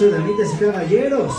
David, y caballeros.